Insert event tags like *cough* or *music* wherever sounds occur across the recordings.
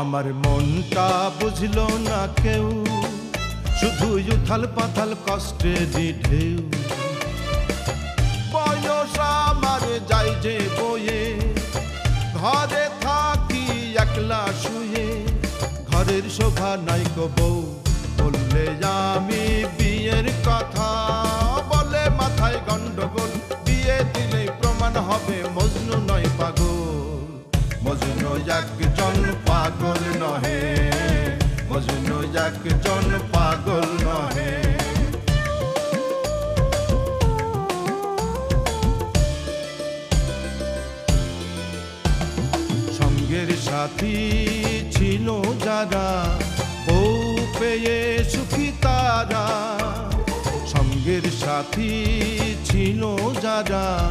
আমার মনটা বুঝলো না কেউ। শুধু উথাল পাথাল কষ্টেরই ঢেউ। বয়স আমার যাই যে বয়ে, ঘরে থাকি একলা শুয়ে। ঘরের শোভা নাই বউ, বললে আমি বিয়ের কথা। বলে মাথায় গন্ডগোল, বিয়ে দিলে প্রমাণ হবে মজনু নয় পাগল। মজনু একজন পাগল নহে। মজনু একজন পাগল নহে। সঙ্গের সাথী ছিল যারা বউ পেয়ে সুখী তারা। সঙ্গের সাথী ছিল যারা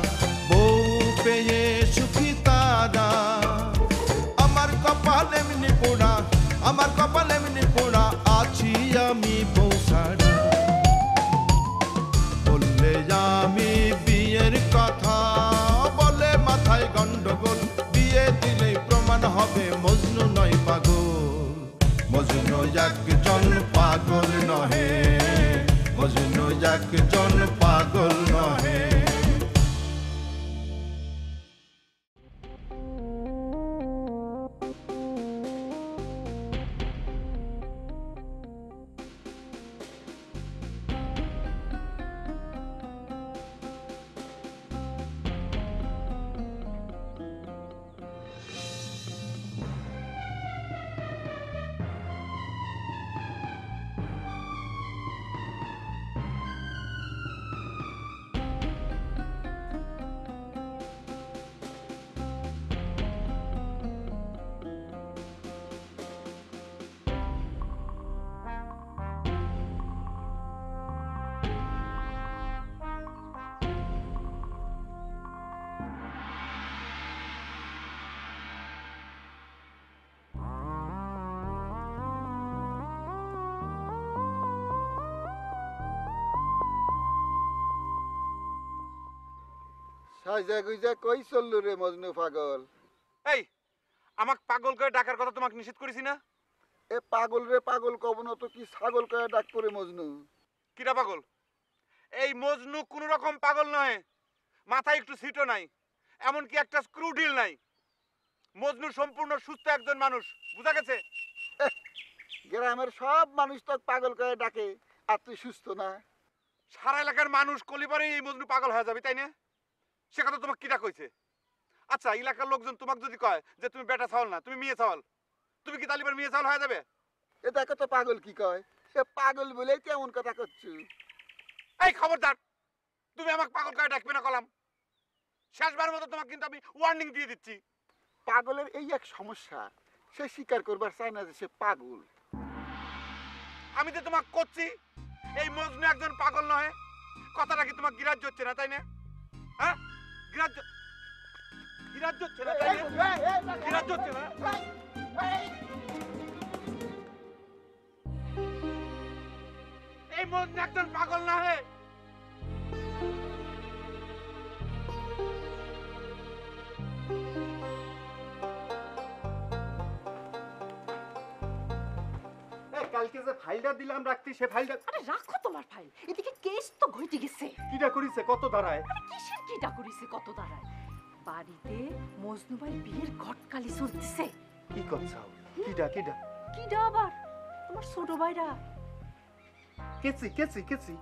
মজনু জন পাগল নহে। মজনু জন পাগল সাইজা গুইজা কই চললু রে মজনু পাগল? এই আমাক পাগল করে ডাকার কথা তোমাকে নিষেধ করেছি না? এ পাগল রে পাগল কব না তো কি ছাগল কয়ে ডাক করে মজনু? কিরা পাগল? এই মজনু কোন রকম পাগল নয় মাথায় একটু সিটও নাই এমনকি একটা স্ক্রু ঢিল নাই। মজনু সম্পূর্ণ সুস্থ একজন মানুষ বুঝা গেছে? গ্রামের সব মানুষ তো পাগল কয়ে ডাকে আর তুই সুস্থ না। সারা এলাকার মানুষ কলিবারে এই মজনু পাগল হয়ে যাবে তাই না? সে কথা তোমাকে কিটা কইছে? আচ্ছা এলাকার লোকজন তোমাকে যদি কয় যে তুমি বেটা চাওয়াল না তুমি মেয়ে চাওয়াল তুমি কি তালিবার মেয়ে চাওয়াল হয়ে যাবে? এ দেখো তো পাগল কি কয়। সে পাগল বলেই তো এমন কথা করছু। এই খবরদার তুমি আমাকে পাগল করে ডাকবে না কলাম। শেষবার মতো তোমাকে কিন্তু আমি ওয়ার্নিং দিয়ে দিচ্ছি। পাগলের এই এক সমস্যা সে স্বীকার করবার চায় না যে সে পাগল। আমি তো তোমাকে করছি এই মজনু একজন পাগল নয় কথাটা কি তোমার গ্রাহ্য হচ্ছে না তাই না? হ্যাঁ? গ্রাহ্য গ্রাহ্য হচ্ছে না তাই গ্রাহ্য হচ্ছে না এই মন একজন পাগল না হে কালকে যে ফাইলটা দিলাম রাখতি সে ফাইলটা আরে রাখো তোমার ফাইল। এদিকে কেস তো ঘটে গেছে। কিটা করিছে? কত দাঁড়ায়? আরে কিসের কিটা করিছে? কত দাঁড়ায়? বাড়িতে মজনু ভাই বিয়ের ঘটকালি চলতেছে। কি করছাও কিডা কিডা কিডা আবার? তোমার ছোট ভাইরা। কেচি কেচি কেচি।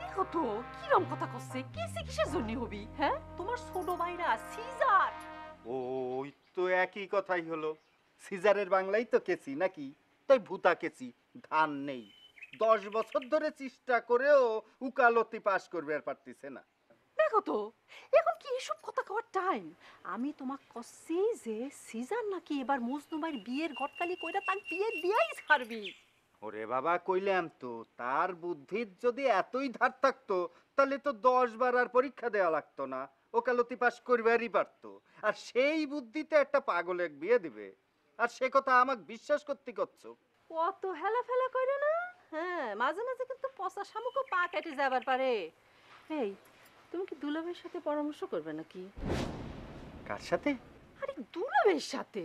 দেখো তো কিরম কথা করছে কেসে কিসের জন্য হবি হ্যাঁ? তোমার ছোট ভাইরা সিজার। ওই তো একই কথাই হলো। সিজারের বাংলাই তো কেচি নাকি? তাই ভূতা কেচি। ধান নেই। দশ বছর ধরে চেষ্টা করেও উকালতি পাশ করবে আর পারতিছে না। দেখো তো এখন কি এসব কথা কওয়ার টাইম আমি তোমাক কচ্ছি যে সিজার নাকি এবার মজনু বিয়ের ঘটকালি কইরা তার বিয়ে দিয়াই ছাড়বি। ওরে বাবা কইলাম তো তার বুদ্ধির যদি এতই ধার থাকতো তাহলে তো দশ বার আর পরীক্ষা দেওয়া লাগতো না। ওকালতি পাশ করবারই পারতো। আর সেই বুদ্ধিতে একটা পাগলের বিয়ে দিবে। আর সে কথা আমাকে বিশ্বাস করতে করছ অত হেলা ফেলা করে না? হ্যাঁ মাঝে মাঝে কিন্তু পচা শামুকও পা কেটে যাবার পারে। এই তুমি কি দুলাভের সাথে পরামর্শ করবে নাকি? কার সাথে? আরে দুলাভের সাথে।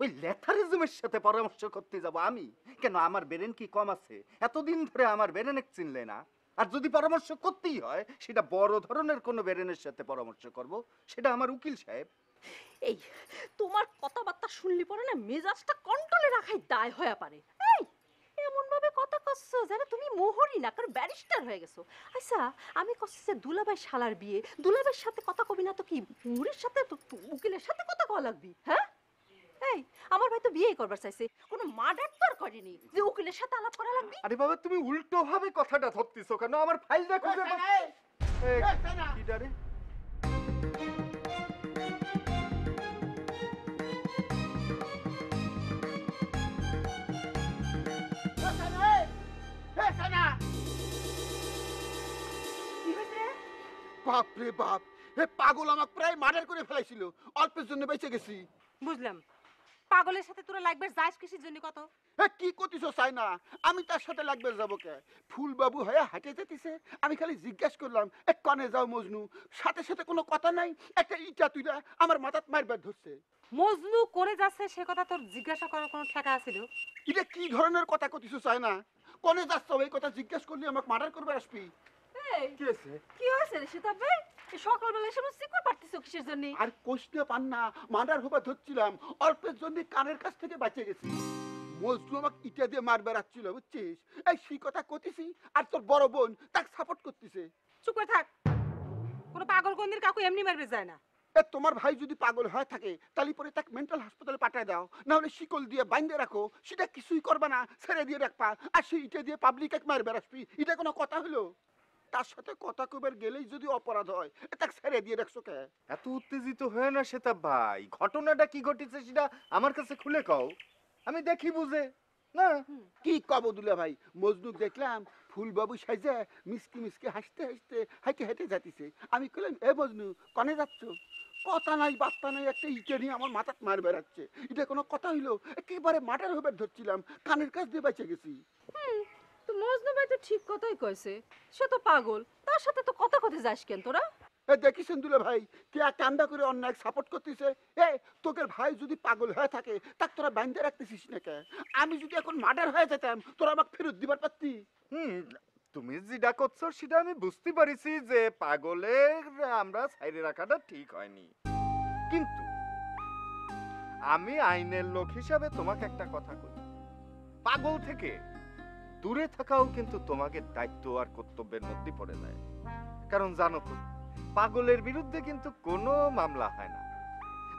ওই লেথারিজমের সাথে পরামর্শ করতে যাব আমি। কেন আমার বেরেন কি কম আছে? এতদিন ধরে আমার বেরেনে চিনলে না। আর যদি পরামর্শ করতেই হয় সেটা বড় ধরনের কোনো বেরেনের সাথে পরামর্শ করব সেটা আমার উকিল সাহেব। এই তোমার কথাবার্তা শুনলি পরে না মেজাজটা কন্ট্রোলে রাখাই দায় হয়ে পারে এই এমন ভাবে কথা কচ্ছো যেন তুমি মোহরি না কারণ ব্যারিস্টার হয়ে গেছো আচ্ছা আমি কচ্ছি যে দুলাভাই শালার বিয়ে দুলাভাইয়ের সাথে কথা কবি না তো কি মুহুরির সাথে তো উকিলের সাথে কথা কওয়া লাগবি হ্যাঁ এই আমার ভাই তো বিয়েই করবার চাইছে কোনো মার্ডার তো আর করেনি যে উকিলের সাথে আলাপ করা লাগবি আরে বাবা তুমি উল্টো ভাবে কথাটা ধরতেছো কেন আমার ফাইলটা খুঁজে এই, কি ডারে? বাপ রে বাপ হে পাগল আমাকে প্রায় মার্ডার করে ফেলাইছিল অল্পের জন্য বেঁচে গেছি। বুঝলাম। পাগলের সাথে তোরা লাগবে যাস কিসের জন্য কত? কি করতিস চাই না আমি তার সাথে লাগবে যাব কে? ফুলবাবু হয়ে হাঁটে যেতেছে। আমি খালি জিজ্ঞাসা করলাম এক কনে যাও মজনু সাথে সাথে কোনো কথা নাই? একটা ইটা তুইরা আমার মাথাত মারবার ধরছে। মজনু করে যাচ্ছে সে কথা তোর জিজ্ঞাসা করার কোনো ঠেকা আছিল? এটা কি ধরনের কথা কতিস চাই না কনে যাচ্ছ এই কথা জিজ্ঞাসা করলে আমাকে মার্ডার করবে আসবি? এই কি হয়েছে? কি হয়েছে রে সীতা ভাই? সকালবেলা এসে সিকুর পারতিছো কিসের জন্য? আর কোষতে পান না মার্ডার হবার ধরছিলাম অল্পের জন্য কানের কাছ থেকে বাঁচে গেছি। মজনু আমাকে ইটা দিয়ে মার বেড়াচ্ছিল বুঝছিস? এই সেই কথা কতিছি আর তোর বড় বোন তাকে সাপোর্ট করতেছে। চুপ করে থাক। কোনো পাগল গন্দির কাকু এমনি মারবে যায় না। তোমার ভাই যদি পাগল হয়ে থাকে তাহলে পরে তাকে মেন্টাল হাসপাতালে পাঠায় দাও। না হলে শিকল দিয়ে বাইন্দে রাখো সেটা কিছুই করবা না ছেড়ে দিয়ে রাখবা। আর সেই ইটা দিয়ে পাবলিক এক মার বেড়াসবি এটা কোনো কথা হলো? তার সাথে কথা কবার গেলেই যদি অপরাধ হয় এ তাকে ছেড়ে দিয়ে রাখছো কে? এত উত্তেজিত হয়ে না সেটা ভাই। ঘটনাটা কি ঘটেছে সেটা আমার কাছে খুলে কও। আমি দেখি বুঝে। না? কি কব দুলা ভাই? মজনুক দেখলাম ফুলবাবু সাইজে মিসকি মিসকি হাসতে হাসতে হাইটে হেঁটে যাতিছে আমি কইলাম এ মজনু কনে যাচ্ছ? কথা নাই বার্তা নাই একটা ইটে নিয়ে আমার মাথাত মার বেড়াচ্ছে। এটা কোনো কথা হইল একেবারে মাটার হবে ধরছিলাম। কানের কাছ দিয়ে বেঁচে গেছি। মজনু ভাই তো ঠিক কথাই কইছে। সে তো পাগল তার সাথে তো কথা কথা যাস কেন তোরা? এ দেখিছেন দুলে ভাই কে কান্দা করে অন্যায় সাপোর্ট করতেছে। এ তোকের ভাই যদি পাগল হয়ে থাকে তাক তোরা বাইন্দে রাখতেছিস না কে? আমি যদি এখন মার্ডার হয়ে যেতাম তোরা আমাকে ফেরত দিবার পারতি। হুম তুমি যেটা করছ সেটা আমি বুঝতে পারিছি যে পাগলের আমরা সাইডে রাখাটা ঠিক হয়নি। কিন্তু আমি আইনের লোক হিসাবে তোমাকে একটা কথা কই। পাগল থেকে দূরে থাকাও কিন্তু তোমাকে দায়িত্ব আর কর্তব্যের মধ্যে পড়ে যায়। কারণ জানো তো পাগলের বিরুদ্ধে কিন্তু কোনো মামলা হয় না।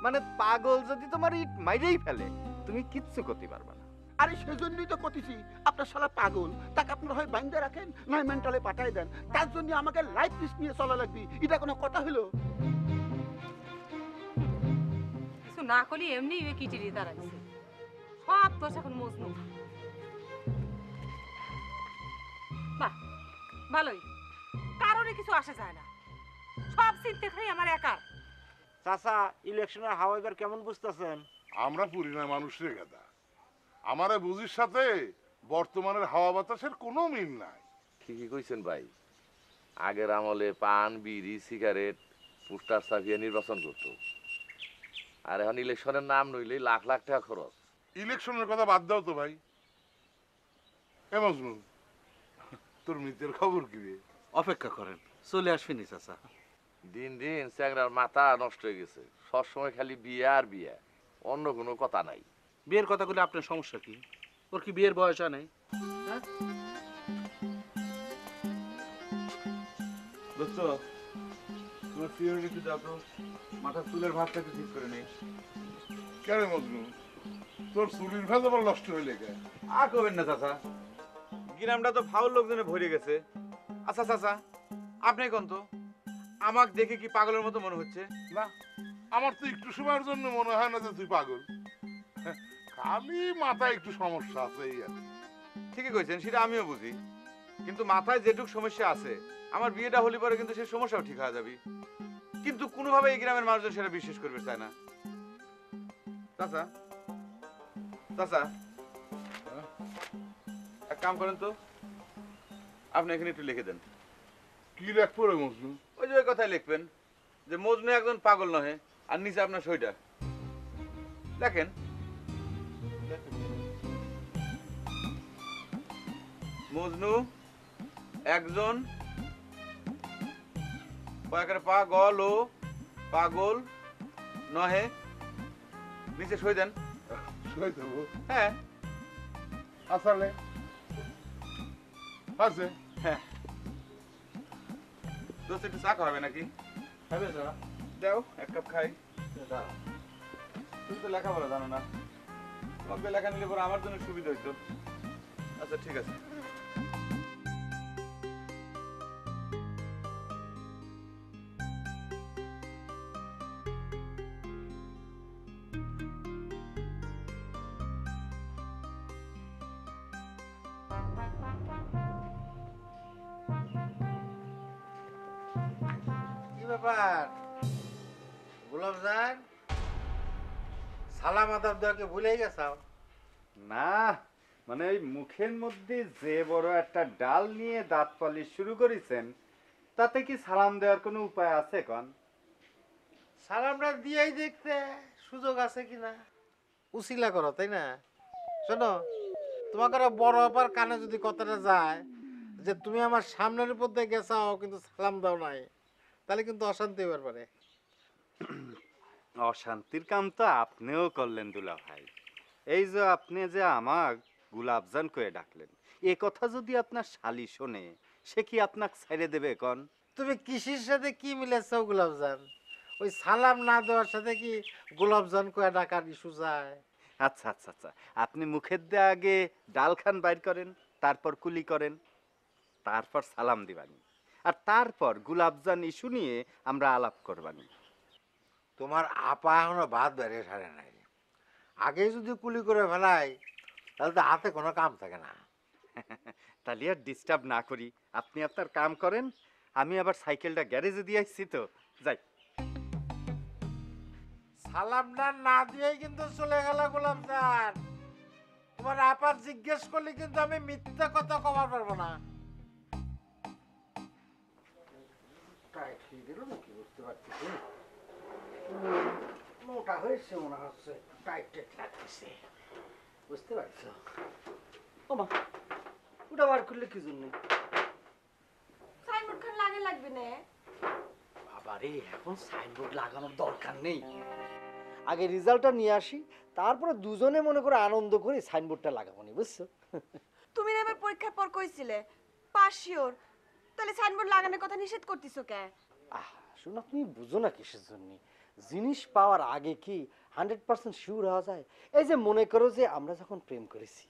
মানে পাগল যদি তোমার ইট মাইরেই ফেলে তুমি কিচ্ছু করতে পারবে না। আরে সেজন্যই তো কতিছি আপনার শালা পাগল। তাকে আপনার হয় বাইন্দে রাখেন নয় মেন্টালে পাঠাই দেন। তার জন্য আমাকে লাইফ রিস্ক নিয়ে চলা লাগবে। এটা কোনো কথা হলো? কিছু না করলে এমনি কিটিরি দাঁড়াইছে। সব দোষ এখন মজনু। বাহ ভালোই। কারণে কিছু আসে যায় না। সব চিনতে আমার একার চাচা ইলেকশনের হাওয়া এবার কেমন বুঝতেছেন? আমরা মানুষের গাদা। আমারে বুঝির সাথে বর্তমানের হাওয়া বাতাসের কোনো মিল নাই। ঠিকই কইছেন ভাই। আগের আমলে পান বিড়ি সিগারেট পোস্টার ছাপিয়ে নির্বাচন করতো। আর এখন ইলেকশনের নাম নইলেই লাখ লাখ টাকা খরচ। ইলেকশনের কথা বাদ দাও তো ভাই। এ তোর মৃতের খবর কি রে? অপেক্ষা করেন। চলে আসবেনি চাচা। দিন দিন চ্যাংরার মাথা নষ্ট হয়ে গেছে। সবসময় খালি বিয়ে আর বিয়ে। অন্য কোনো কথা নাই। বিয়ের কথা বলে আপনার সমস্যা কি? ওর কি বিয়ের বয়স হয় নাই? দোস্ত তোমার একটু মাথার চুলের ভাতটা একটু ঠিক করে নেই। কেন মজনু? তোর চুরির ভেজ আবার নষ্ট হইলে কে? আর করবেন না চাচা। গ্রামটা তো ফাউল লোকজনে ভরে গেছে। আচ্ছা চাচা আপনি কোন তো? আমাকে দেখে কি পাগলের মতো মনে হচ্ছে? না আমার তো একটু সময়ের জন্য মনে হয় না যে তুই পাগল। খালি মাথায় একটু সমস্যা আছে এই আর ঠিকই কইছেন সেটা আমিও বুঝি। কিন্তু মাথায় যেটুক সমস্যা আছে আমার বিয়েটা হলে পরে কিন্তু সেই সমস্যাও ঠিক হয়ে যাবে। কিন্তু কোনোভাবে এই গ্রামের মানুষজন সেটা বিশ্বাস করবে চায় না। চাচা চাচা কাম করেন তো। আপনি এখানে একটু লিখে দেন। কি লেখবো রে মজনু? ওই যে কথাই লিখবেন যে মজনু একজন পাগল নহে আর নিচে আপনার সইটা। দেখেন মজনু একজন কয়েকের পাগল ও পাগল নহে। নিচে সই দেন। সই দেবো। হ্যাঁ। আসলে। আছে হ্যাঁ দোস্ত একটু চা খাওয়াবে নাকি দাও এক কাপ খাই। তুমি তো লেখাপড়া জানো না। তোমাকে লেখা নিলে পরে আমার জন্য সুবিধা হইতো। আচ্ছা ঠিক আছে। সালাম আদাব দেওয়াকে ভুলেই গেছাও। না মানে ওই মুখের মধ্যে যে বড় একটা ডাল নিয়ে দাঁত পালিশ শুরু করেছেন তাতে কি সালাম দেওয়ার কোনো উপায় আছে কন? সালামটা দিয়েই দেখতে সুযোগ আছে কিনা। উসিলা করো তাই না? শোনো তোমাকে আরও বড় অপার কানে যদি কথাটা যায় যে তুমি আমার সামনের উপর দিয়ে গেছাও কিন্তু সালাম দাও নাই তাহলে কিন্তু অশান্তি হবার পারে অশান্তির কাম তো আপনিও করলেন দুলা ভাই এই যে আপনি যে আমার গুলাবজান করে ডাকলেন এ কথা যদি আপনার শালি শোনে সে কি আপনাকে ছেড়ে দেবে কন? তুমি কৃষির সাথে কি মিলেছো গোলাপজান ওই সালাম না দেওয়ার সাথে কি গোলাপজান কয়ে ডাকার ইস্যু যায়? আচ্ছা আচ্ছা আচ্ছা। আপনি মুখের দিয়ে আগে ডাল খান বাইর করেন তারপর কুলি করেন তারপর সালাম দিবানি। আর তারপর গুলাবজান ইস্যু নিয়ে আমরা আলাপ করবানি। তোমার আপা এখনও ভাত বেড়ে সারে নাই। আগে যদি কুলি করে ফেলাই তাহলে তো হাতে কোনো কাম থাকে না। তাহলে আর ডিস্টার্ব না করি। আপনি আপনার কাম করেন আমি আবার সাইকেলটা গ্যারেজে দিয়ে আসছি তো। যাই। সালামটা না দিয়েই কিন্তু চলে গেল গোলাম স্যার। তোমার আপার জিজ্ঞেস করলে কিন্তু আমি মিথ্যা কথা কমার পারব না। মোটা হয়েছে মনে হচ্ছে টাইট। টাইট লাগতেছে। বুঝতে পারছ? ওমা ওটা বার করলে কি জন্য? সাইনবোর্ড খান লাগে লাগবে না। বাবারে এখন সাইনবোর্ড লাগানোর দরকার নেই। আগে রেজাল্টটা নিয়ে আসি তারপরে দুজনে মনে করে আনন্দ করে সাইনবোর্ডটা লাগাবো নি বুঝছ? তুমি না এবার পরীক্ষার পর কইছিলে পাস শিওর। তাহলে সাইনবোর্ড লাগানোর কথা নিষেধ করতিছো কে? আহ শোনো তুমি বুঝো না কিসের জন্য। জিনিস পাওয়ার আগে কি হান্ড্রেড পার্সেন্ট শিওর হওয়া যায়? এই যে মনে করো যে আমরা যখন প্রেম করেছি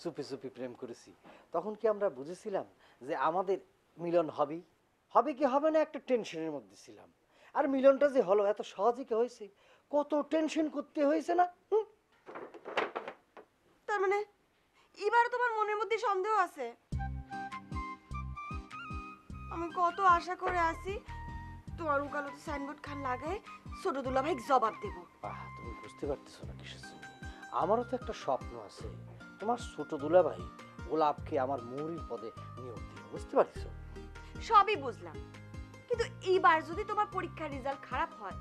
চুপি চুপি প্রেম করেছি, তখন কি আমরা বুঝেছিলাম যে আমাদের মিলন হবেই হবে কি হবে না একটা টেনশনের মধ্যে ছিলাম। আর মিলনটা যে হলো, এত সহজে কি হয়েছে? কত টেনশন করতে হয়েছে না? তার মানে এবার তোমার মনের মধ্যে সন্দেহ আছে? আমি কত আশা করে আছি তোমার উকালতে সাইনবোর্ড খান লাগায় ছোট দুলা ভাই জবাব দেবো। আহ তুমি বুঝতে পারতেছো না কিসের জন্য। আমারও তো একটা স্বপ্ন আছে। তোমার ছোট দুলাভাই গোলাপকে আমার মৌরির পদে নিয়োগ দিব বুঝতে পারছ সবই বুঝলাম। কিন্তু এইবার যদি তোমার পরীক্ষার রেজাল্ট খারাপ হয়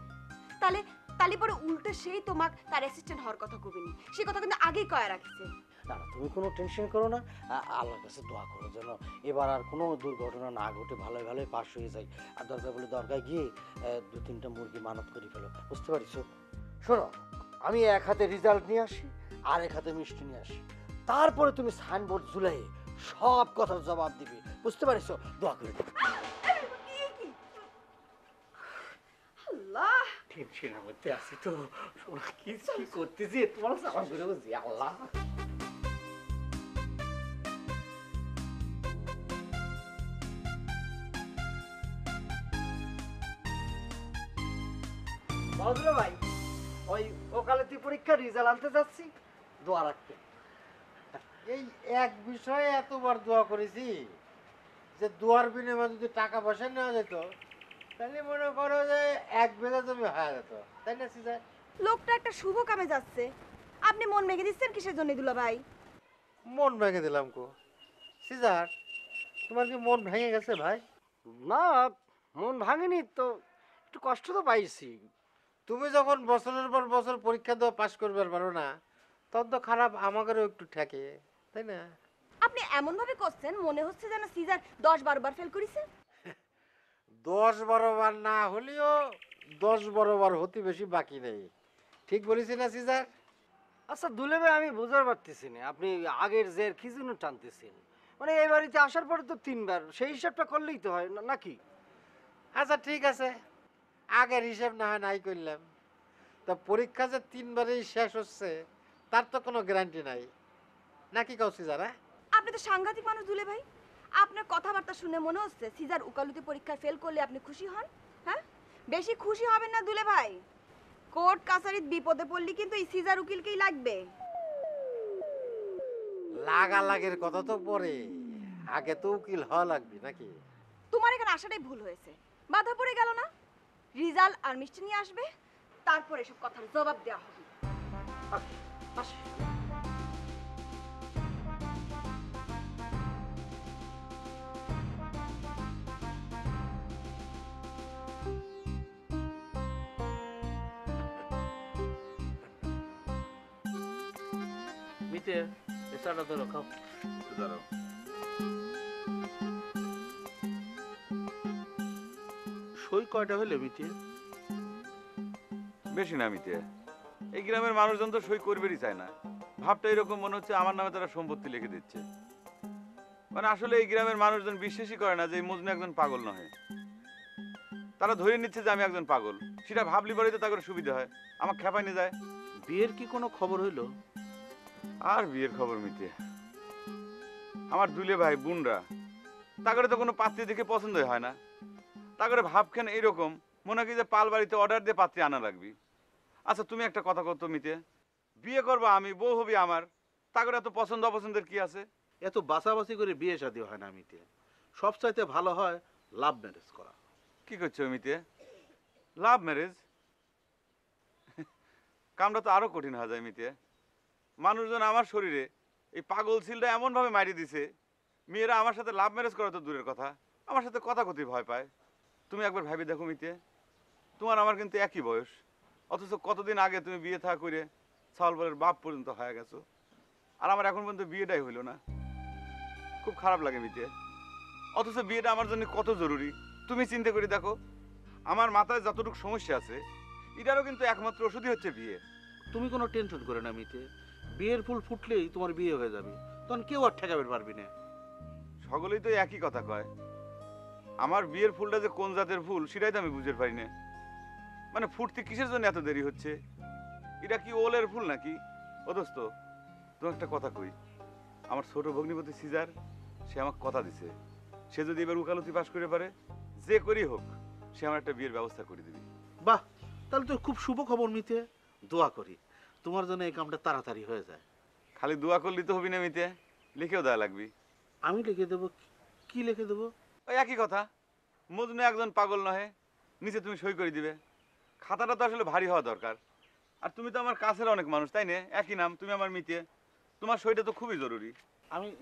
তাহলে তাহলে পরে উল্টো সেই তোমাক তার অ্যাসিস্ট্যান্ট হওয়ার কথা কবিনি। সে কথা কিন্তু আগেই কয়া রাখছে। না না তুমি কোনো টেনশন করো না। আল্লাহর কাছে দোয়া করো যেন এবার আর কোনো দুর্ঘটনা না ঘটে ভালোই ভালোই পাশ হয়ে যায়। আর দরকার বলে দরকার গিয়ে দু তিনটা মুরগি মানত করে ফেলো। বুঝতে পারছ শোনো আমি এক হাতে রেজাল্ট নিয়ে আসি আর এক হাতে মিষ্টি নিয়ে আসি। তারপরে তুমি সাইনবোর্ড ঝুলাই সব কথার জবাব দিবে। বুঝতে পারছ দোয়া করে দিবে। আল্লাহ! টেনশনের মধ্যে আছি তো। শোনা কি করতেছি তোমার আল্লাহ! বজরা ভাই ওই ওকালতি পরীক্ষার রেজাল্ট আনতে যাচ্ছি দোয়া রাখতে। এই এক বিষয়ে এতবার দোয়া করেছি যে দোয়ার বিনিময়ে যদি টাকা পয়সা নেওয়া যেত তাহলে মনে করো যে এক বিঘা জমি হয়ে যেত। তাই না সিজার? লোকটা একটা শুভ কামে যাচ্ছে। আপনি মন মেঘে দিচ্ছেন কিসের জন্য দুলা ভাই? মন ভেঙে দিলাম কো। সিজার তোমার কি মন ভেঙে গেছে ভাই? না মন ভাঙেনি তো একটু কষ্ট তো পাইছি। তুমি যখন বছরের পর বছর পরীক্ষা দেওয়া পাশ করবে পারো না তখন তো খারাপ আমাদেরও একটু ঠেকে তাই না? আপনি এমন ভাবে করছেন মনে হচ্ছে যেন সিজার দশ বারো বার ফেল করেছে। *laughs* দশ বারো বার না হলেও দশ বারো বার হতে বেশি বাকি নেই। ঠিক বলেছি না সিজার? আচ্ছা দুলে ভাই আমি বুঝতে পারতেছি না। আপনি আগের জের কি জন্য টানতেছেন? মানে এই বাড়িতে আসার পরে তো তিনবার সেই হিসাবটা করলেই তো হয় না- নাকি? আচ্ছা ঠিক আছে। আগের হিসাব না হয় নাই করলাম। তা পরীক্ষা যে তিনবারেই শেষ হচ্ছে তার তো কোনো গ্যারান্টি নাই। নাকি কাউ সিজার হ্যাঁ? আপনি তো সাংঘাতিক মানুষ দুলে ভাই। আপনার কথাবার্তা শুনে মনে হচ্ছে সিজার উকালতি পরীক্ষায় ফেল করলে আপনি খুশি হন হ্যাঁ? বেশি খুশি হবেন না দুলে ভাই। কোর্ট কাছারিত বিপদে পড়লে কিন্তু এই সিজার উকিলকেই লাগবে। লাগা লাগের কথা তো পরে আগে তো উকিল হওয়া লাগবে নাকি? তোমার এখানে আসাটাই ভুল হয়েছে। বাধা পড়ে গেল না? রিজাল্ট আর মিষ্টি নিয়ে আসবে তারপরে সব কথার জবাব দেওয়া হবে। মিতে এ চাটা ধরো খাও। কয়টা হইলে মিতে বেশি না মিতে এই গ্রামের মানুষজন তো সই করবেরই চায় না। ভাবটা এরকম মনে হচ্ছে আমার নামে তারা সম্পত্তি লিখে দিচ্ছে। মানে আসলে এই গ্রামের মানুষজন বিশ্বাসই করে না যে মজনু একজন পাগল নয় তারা ধরে নিচ্ছে যে আমি একজন পাগল। সেটা ভাবলি পরে তো তাদের সুবিধা হয়? আমার খেপাই নিয়ে যায়। বিয়ের কি কোনো খবর হইল? আর বিয়ের খবর মিতে আমার দুলে ভাই বোনরা তাগরে তো কোনো পাত্রী দেখে পছন্দই হয় না। তাগরে ভাবখান এইরকম মনে হয় যে পাল বাড়িতে অর্ডার দিয়ে পাত্রী আনা লাগবি। আচ্ছা তুমি একটা কথা কত মিতে বিয়ে করবা আমি বউ হবি আমার তাগরে এত পছন্দ অপছন্দের কি আছে? এত বাছাবাছি করে বিয়ে শাদী হয় না মিতে। সব চাইতে ভালো হয় লাভ ম্যারেজ করা। কি করছ মিতে? লাভ ম্যারেজ কামটা তো আরও কঠিন হয়ে যায় মিতে। মানুষজন আমার শরীরে এই পাগল সিলটা এমন ভাবে মারি দিছে মেয়েরা আমার সাথে লাভ ম্যারেজ করা তো দূরের কথা আমার সাথে কথা কথি ভয় পায়। তুমি একবার ভাবি দেখো মিতে তোমার আমার কিন্তু একই বয়স। অথচ কতদিন আগে তুমি বিয়ে থা করে সালবরের বাপ পর্যন্ত হয়ে গেছো। আর আমার এখন পর্যন্ত বিয়েটাই হইল না। খুব খারাপ লাগে মিতে অথচ বিয়েটা আমার জন্য কত জরুরি তুমি চিন্তা করে দেখো। আমার মাথায় যতটুকু সমস্যা আছে এটারও কিন্তু একমাত্র ওষুধই হচ্ছে বিয়ে। তুমি কোনো টেনশন করে না মিতে বিয়ের ফুল ফুটলেই তোমার বিয়ে হয়ে যাবে। তখন কেউ আর ঠেকাবে পারবি না। সকলেই তো একই কথা কয়। আমার বিয়ের ফুলটা যে কোন জাতের ফুল সেটাই তো আমি বুঝতে পারি না মানে ফুটতে কিসের জন্য এত দেরি হচ্ছে? এটা কি ওলের ফুল নাকি? ও দোস্ত তুমি একটা কথা কই। আমার ছোট ভগ্নিপতি সিজার সে আমাকে কথা দিছে। সে যদি এবার উকালতি পাশ করে পারে যে করি হোক সে আমার একটা বিয়ের ব্যবস্থা করে দিবি। বাহ তাহলে তো খুব শুভ খবর মিতে। দোয়া করি তোমার জন্য এই কামটা তাড়াতাড়ি হয়ে যায়। খালি দোয়া করলি তো হবি না মিতে। লিখেও দেওয়া লাগবি। আমি লিখে দেবো কি লিখে দেবো? ওই একই কথা। মজনু একজন পাগল নহে নিচে তুমি সই করে দিবে। খাতাটা তো আসলে ভারী হওয়া দরকার। আর তুমি তো আমার কাছের অনেক মানুষ তাই না? একই নাম তুমি আমার মিতে। তোমার সইটা তো খুবই জরুরি। আমি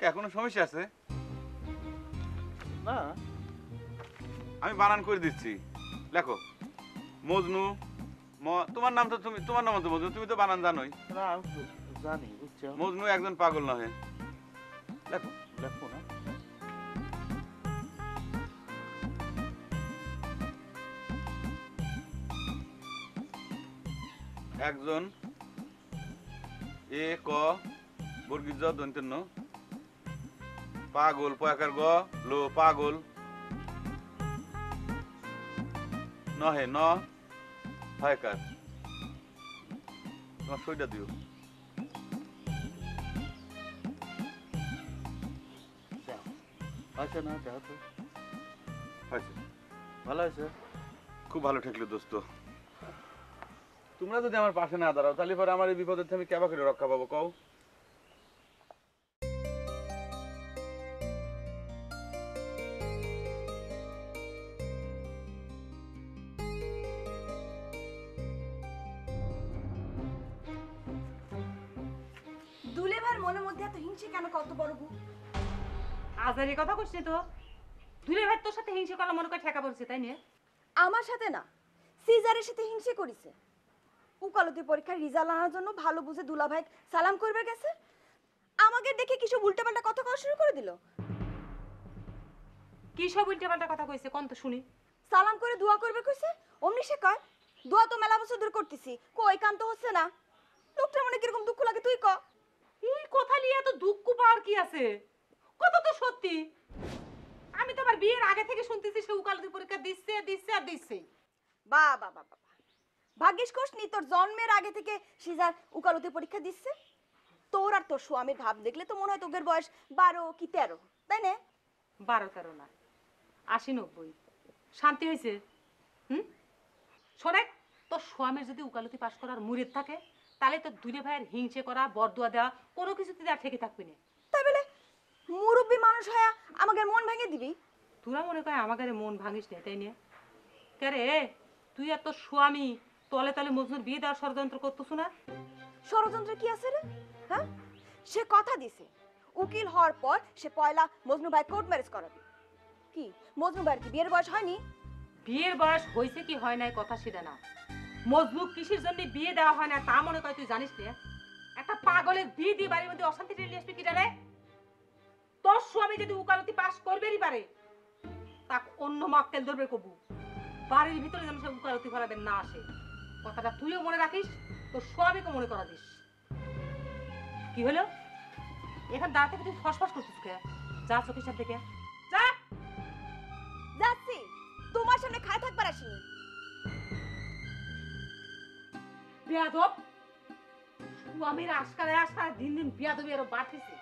এখনও সমস্যা আছে? না। আমি বানান করে দিচ্ছি। লেখো মজনু ম- তোমার নাম তো তুমি তোমার নাম তো মজনু তুমি তো বানান জানোই। জানি বুঝছ। মজনু একজন পাগল নহে। লেখো। লেখো না। একজন এ ক বর্গীর জ দন্তেন্ন পাগল পয়াকার গ লো পাগল। নহে ন হয়কার তোমার সইটা দিও। হয়েছে না? যাও তো। ভালো হয়েছে? খুব ভালো ঠেকলো দোস্ত। তোমরা যদি আমার পাশে না দাঁড়াও তাহলে পরে আমার এই বিপদের থেকে আমি কেবা করে রক্ষা পাবো কও। দুলেভার মনের মধ্যে এত হিংসে কেন কত বড় ভুল আজারি কথা করছি তো। দুলে ভাই তোর সাথে হিংসে করা মনে করে ঠেকা পড়ছে তাই নিয়ে আমার সাথে না সিজারের সাথে হিংসে করিছে। উকালতি পরীক্ষার রেজাল্ট আনার জন্য ভালো বুঝে দুলাভাই সালাম করবে গেছে? আমাকে দেখে কিছু উল্টাপাল্টা কথা কওয়া শুরু করে দিল? কি সব উল্টাপাল্টা কথা কইছে? কোন তো শুনি। সালাম করে দোয়া করবে কইছে? অমনি সে কয় দোয়া তো মেলা বছর ধরে করতেছি কই কাম তো হচ্ছে না। লোকটার মনে কীরকম দুঃখ লাগে তুই ক? এই কথা নিয়ে এত দুঃখ পাওয়ার কি আছে? কত তো সত্যি। আমি তো আমার বিয়ের আগে থেকে শুনতেছি সে উকালতি পরীক্ষা দিচ্ছে দিচ্ছে আর দিচ্ছে বা বা বা। ভাগ্যিস কোষনি তোর জন্মের আগে থেকে সিজার উকালতি পরীক্ষা দিচ্ছে। তোর আর তোর স্বামীর ভাব দেখলে তো মনে হয় তোদের বয়স বারো কি তেরো তাই না? বারো তেরো না আশি নব্বই। শান্তি হয়েছে? হুম? শোনে তোর স্বামীর যদি উকালতি পাশ করার মুরিদ থাকে তাহলে তোর দুলে ভাইয়ের হিংসে করা বরদুয়া দেওয়া কোনো কিছুতে আর থেকে থাকবি না। তাই বলে মুরব্বী মানুষ হয়ে আমাকে মন ভেঙে দিবি? তোরা মনে করে আমাকে মন ভাঙিস না তাই নিয়ে কে রে? তুই আর তোর স্বামী তলে তলে মজনুর বিয়ে দেওয়ার ষড়যন্ত্র করতেছ না? ষড়যন্ত্র কি আছে রে? হ্যাঁ? সে কথা দিছে। উকিল হওয়ার পর সে পয়লা মজনু ভাই কোর্ট ম্যারেজ করাবে। কি? মজনু ভাইয়ের কি বিয়ের বয়স হয়নি? বিয়ের বয়স হয়েছে কি হয় নাই কথা সেটা না। মজনু কিসের জন্য বিয়ে দেওয়া হয় না তা মনে করে তুই জানিস না একটা পাগলের বিয়ে দিয়ে বাড়ির মধ্যে অশান্তি টেনে আসবে কি রে? তোর স্বামী যদি উকালতি পাস করবেরই পারে তাক অন্য মক্কেল ধরবে কবু। বাড়ির ভিতরে যেন সে উকালতি ফেলাবেন না আসে। কথাটা তুইও মনে রাখিস তোর স্বামীকে মনে করা দিস। কি হলো? এখান দাঁড়া থেকে তুই ফসফস করছিস কে? যা চোখের সাথে থেকে যা! যাচ্ছি। তোমার সামনে খায় থাকবার আসিনি। বেয়াদব! স্বামীর আশকারে আশকারে দিন দিন বেয়াদবি আরও বাড়তেছে।